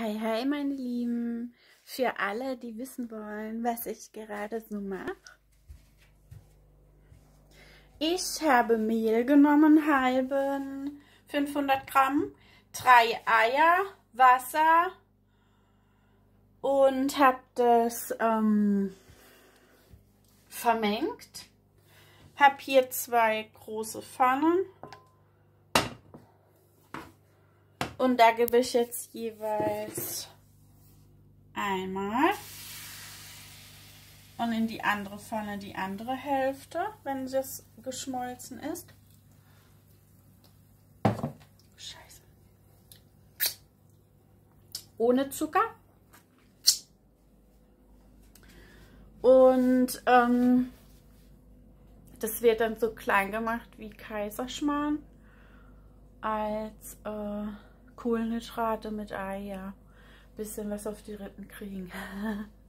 Hi, hi, meine Lieben. Für alle, die wissen wollen, was ich gerade so mache. Ich habe Mehl genommen, halben 500 Gramm, drei Eier, Wasser und habe das ähm, vermengt. Habe hier zwei große Pfannen Und da gebe ich jetzt jeweils einmal und in die andere Pfanne die andere Hälfte, wenn das geschmolzen ist. Scheiße. Ohne Zucker. Und ähm, das wird dann so klein gemacht wie Kaiserschmarrn als äh, Kohlenhydrate mit Ei, ja. Bisschen was auf die Rippen kriegen.